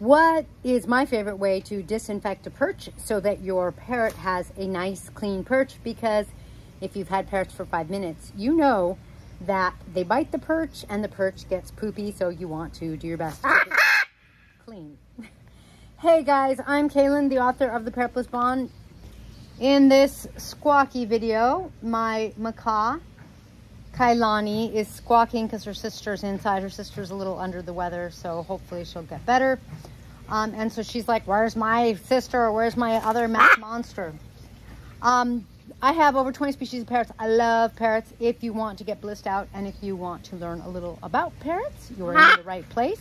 What is my favorite way to disinfect a perch so that your parrot has a nice clean perch? Because if you've had parrots for five minutes, you know that they bite the perch and the perch gets poopy, so you want to do your best to keep it clean. hey guys, I'm Kaylin, the author of The Parrot Bliss Bond. In this squawky video, my macaw, Kailani, is squawking because her sister's inside. Her sister's a little under the weather, so hopefully she'll get better. Um, and so she's like, where's my sister? Or where's my other monster? Um, I have over 20 species of parrots. I love parrots. If you want to get blissed out and if you want to learn a little about parrots, you're in the right place.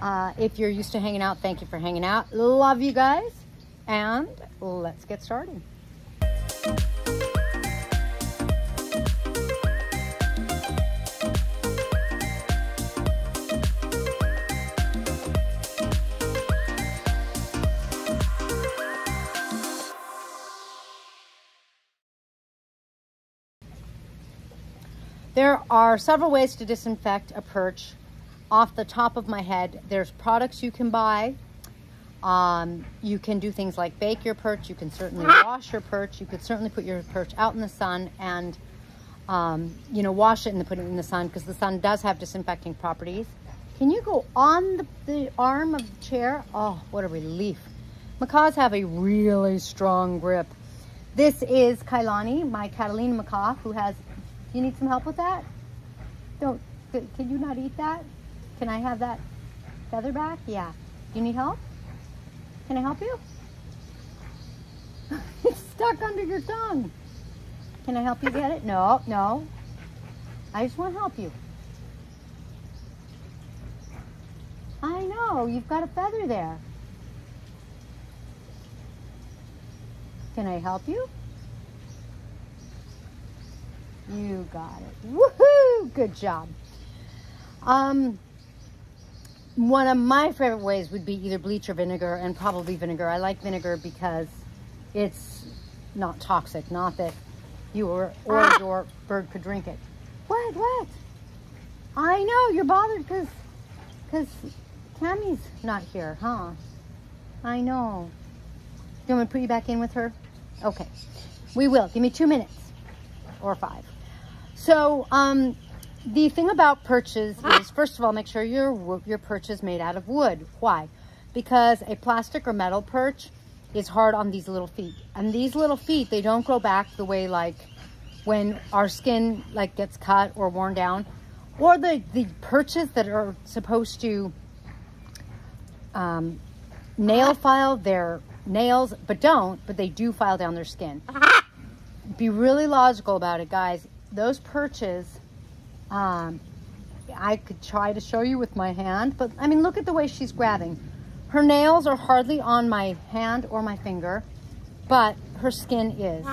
Uh, if you're used to hanging out, thank you for hanging out. Love you guys. And let's get started. There are several ways to disinfect a perch. Off the top of my head, there's products you can buy. Um, you can do things like bake your perch. You can certainly wash your perch. You could certainly put your perch out in the sun and, um, you know, wash it and put it in the sun because the sun does have disinfecting properties. Can you go on the, the arm of the chair? Oh, what a relief. Macaws have a really strong grip. This is Kailani, my Catalina macaw, who has you need some help with that? Don't, can you not eat that? Can I have that feather back? Yeah. Do you need help? Can I help you? it's stuck under your tongue. Can I help you get it? No, no. I just want to help you. I know, you've got a feather there. Can I help you? You got it. Woohoo! Good job. Um, one of my favorite ways would be either bleach or vinegar, and probably vinegar. I like vinegar because it's not toxic. Not that you or, or ah! your bird could drink it. What? What? I know you're bothered because because Tammy's not here, huh? I know. Do you want me to put you back in with her? Okay. We will. Give me two minutes or five. So um, the thing about perches is, first of all, make sure your, your perch is made out of wood. Why? Because a plastic or metal perch is hard on these little feet. And these little feet, they don't grow back the way like when our skin like gets cut or worn down. Or the, the perches that are supposed to um, nail file their nails, but don't, but they do file down their skin. Be really logical about it, guys those perches, um, I could try to show you with my hand, but I mean, look at the way she's grabbing. Her nails are hardly on my hand or my finger, but her skin is.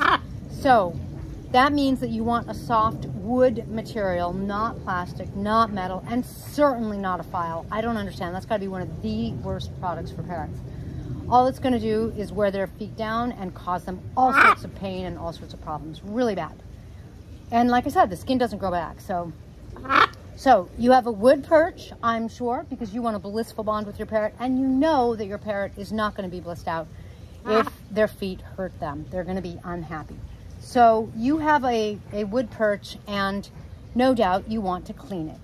So that means that you want a soft wood material, not plastic, not metal, and certainly not a file. I don't understand. That's got to be one of the worst products for parrots. All it's going to do is wear their feet down and cause them all sorts of pain and all sorts of problems. Really bad. And like I said, the skin doesn't grow back. So, so you have a wood perch, I'm sure, because you want a blissful bond with your parrot. And you know that your parrot is not going to be blissed out if their feet hurt them. They're going to be unhappy. So you have a, a wood perch and no doubt you want to clean it.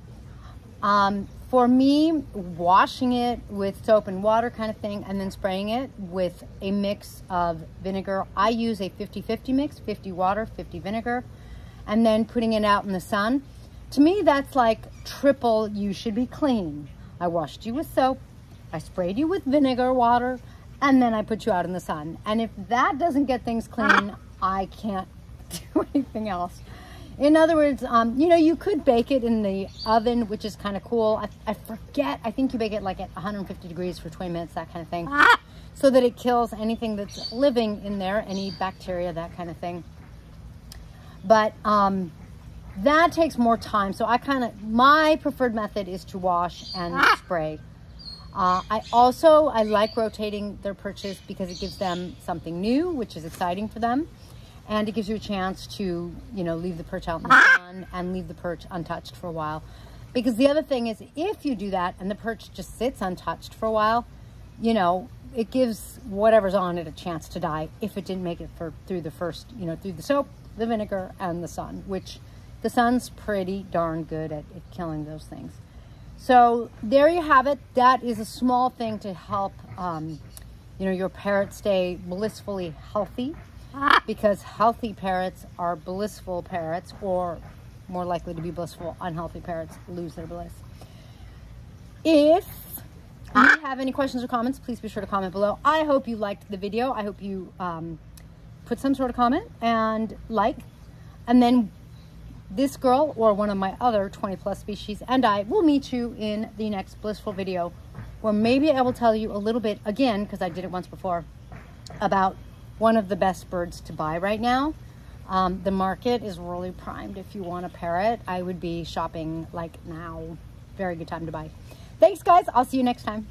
Um, for me, washing it with soap and water kind of thing and then spraying it with a mix of vinegar. I use a 50-50 mix, 50 water, 50 vinegar and then putting it out in the sun. To me, that's like triple you should be clean. I washed you with soap, I sprayed you with vinegar water, and then I put you out in the sun. And if that doesn't get things clean, I can't do anything else. In other words, um, you know, you could bake it in the oven, which is kind of cool. I, I, forget, I think you bake it like at 150 degrees for 20 minutes, that kind of thing. So that it kills anything that's living in there, any bacteria, that kind of thing. But um, that takes more time. So I kind of, my preferred method is to wash and ah. spray. Uh, I also, I like rotating their perches because it gives them something new, which is exciting for them. And it gives you a chance to, you know, leave the perch out in the ah. sun and leave the perch untouched for a while. Because the other thing is if you do that and the perch just sits untouched for a while, you know, it gives whatever's on it a chance to die if it didn't make it for through the first, you know, through the soap, the vinegar, and the sun, which the sun's pretty darn good at, at killing those things. So there you have it. That is a small thing to help, um, you know, your parrot stay blissfully healthy because healthy parrots are blissful parrots or more likely to be blissful. Unhealthy parrots lose their bliss. If have any questions or comments, please be sure to comment below. I hope you liked the video. I hope you um, put some sort of comment and like. And then this girl or one of my other 20 plus species and I will meet you in the next blissful video where maybe I will tell you a little bit again, because I did it once before, about one of the best birds to buy right now. Um, the market is really primed. If you want a parrot, I would be shopping like now. Very good time to buy. Thanks, guys. I'll see you next time.